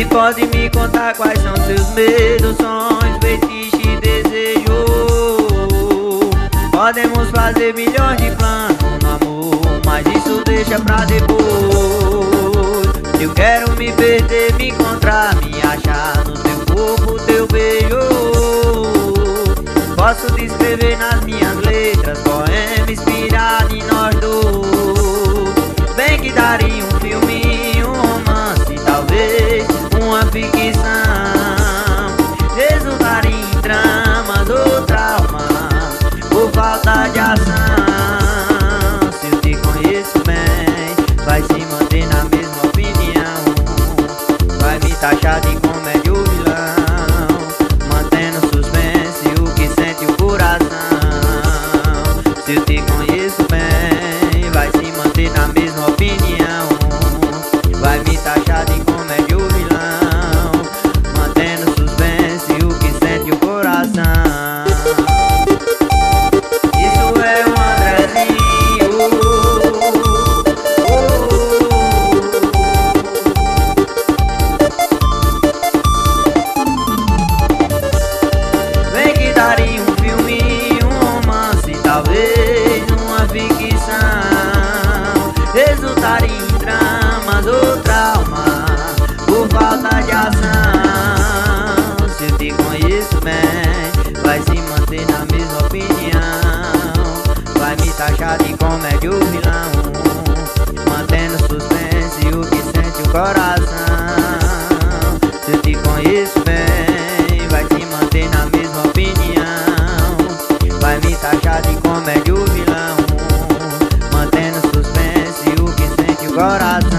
E pode me contar quais são seus medos, sonhos, fetiche e desejo Podemos fazer milhões de planos no amor Mas isso deixa pra depois. Eu quero me perder, me encontrar, me achar no teu corpo, teu beijo. Posso descrever nas minhas letras Poema ficção. Resultaria em dramas ou traumas Por falta de ação. Se eu te conheço bem Vai se manter na mesma opinião. Vai me taxar de de vilão Mantendo suspense o que sente o coração. Se te conheço bem, vai te manter na mesma opinião. Vai me taxar de comédia o vilão Mantendo suspense o que sente o coração.